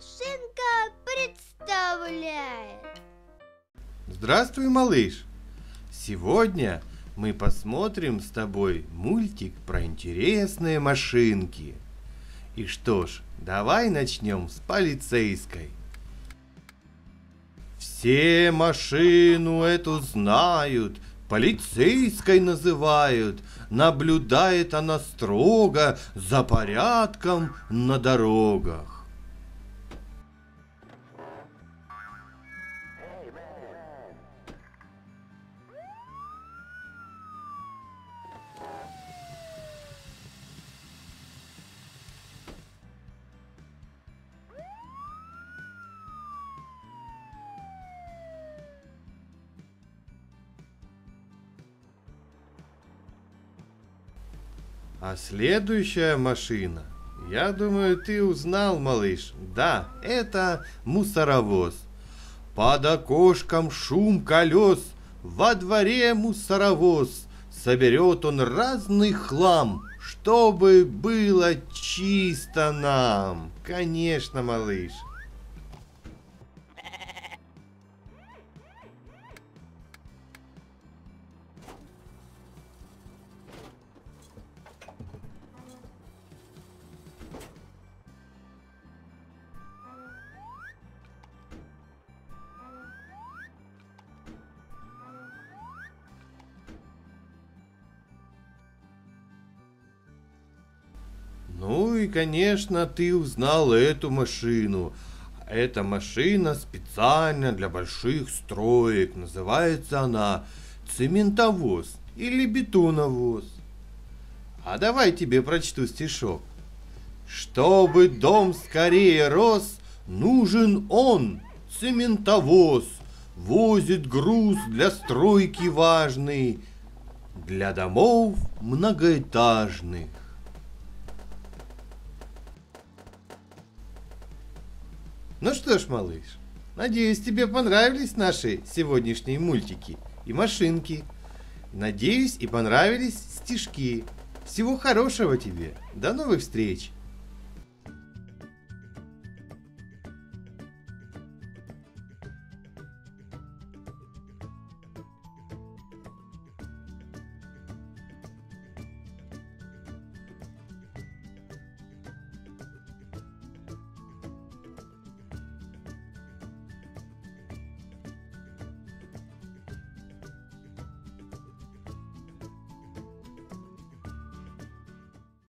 Машинка представляет. Здравствуй, малыш! Сегодня мы посмотрим с тобой мультик про интересные машинки. И что ж, давай начнем с полицейской. Все машину эту знают, полицейской называют. Наблюдает она строго за порядком на дорогах. А следующая машина, я думаю, ты узнал, малыш. Да, это мусоровоз. Под окошком шум колес, во дворе мусоровоз. Соберет он разный хлам, чтобы было чисто нам. Конечно, малыш. И, конечно, ты узнал эту машину. Эта машина специально для больших строек. Называется она цементовоз или бетоновоз. А давай тебе прочту стишок. Чтобы дом скорее рос, нужен он, цементовоз. Возит груз для стройки важный, для домов многоэтажных. Ну что ж, малыш, надеюсь, тебе понравились наши сегодняшние мультики и машинки. Надеюсь, и понравились стишки. Всего хорошего тебе. До новых встреч!